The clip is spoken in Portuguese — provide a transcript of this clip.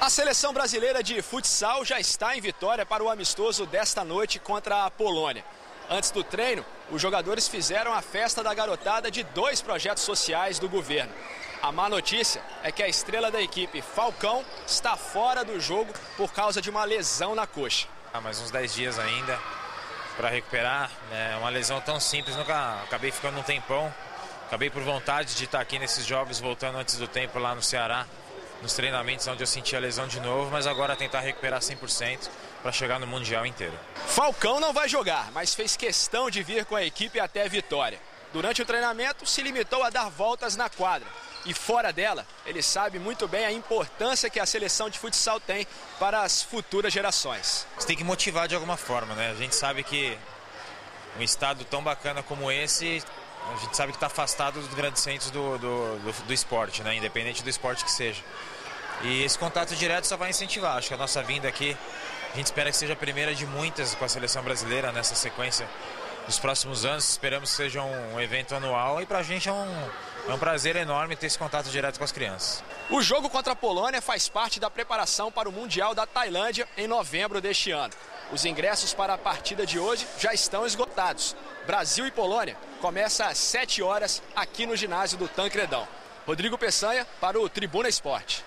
A seleção brasileira de futsal já está em vitória para o amistoso desta noite contra a Polônia. Antes do treino, os jogadores fizeram a festa da garotada de dois projetos sociais do governo. A má notícia é que a estrela da equipe, Falcão, está fora do jogo por causa de uma lesão na coxa. Ah, mais uns 10 dias ainda para recuperar. É uma lesão tão simples, nunca acabei ficando um tempão. Acabei por vontade de estar aqui nesses jogos, voltando antes do tempo lá no Ceará nos treinamentos onde eu senti a lesão de novo, mas agora tentar recuperar 100% para chegar no Mundial inteiro. Falcão não vai jogar, mas fez questão de vir com a equipe até a vitória. Durante o treinamento, se limitou a dar voltas na quadra. E fora dela, ele sabe muito bem a importância que a seleção de futsal tem para as futuras gerações. Você tem que motivar de alguma forma, né? A gente sabe que um estado tão bacana como esse a gente sabe que está afastado dos grandes centros do, do, do, do, esporte, né? independente do esporte que seja. E esse contato direto só vai incentivar. Acho que a nossa vinda aqui, a gente espera que seja a primeira de muitas com a seleção brasileira nessa sequência dos próximos anos. Esperamos que seja um evento anual e para a gente é um, é um prazer enorme ter esse contato direto com as crianças. O jogo contra a Polônia faz parte da preparação para o Mundial da Tailândia em novembro deste ano. Os ingressos para a partida de hoje já estão esgotados. Brasil e Polônia começa às 7 horas aqui no ginásio do Tancredão. Rodrigo Peçanha para o Tribuna Esporte.